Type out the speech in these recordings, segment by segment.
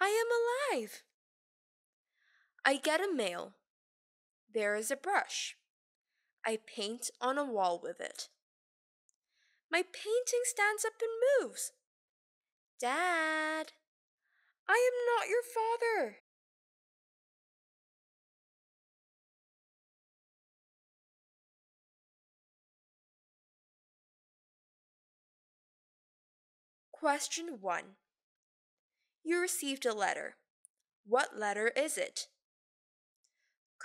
I am alive. I get a mail. There is a brush. I paint on a wall with it. My painting stands up and moves. Dad, I am not your father. Question 1. You received a letter. What letter is it?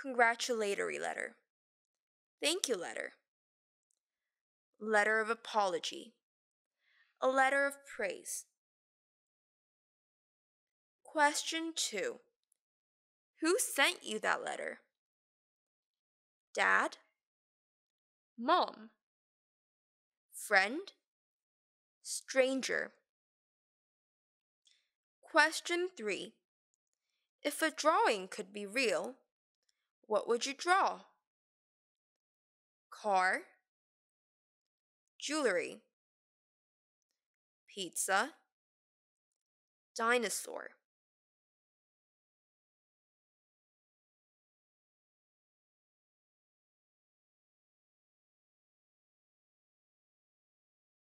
Congratulatory letter. Thank you letter. Letter of apology. A letter of praise. Question 2. Who sent you that letter? Dad? Mom? Friend? Stranger? Question 3. If a drawing could be real, what would you draw? Car, jewelry, pizza, dinosaur.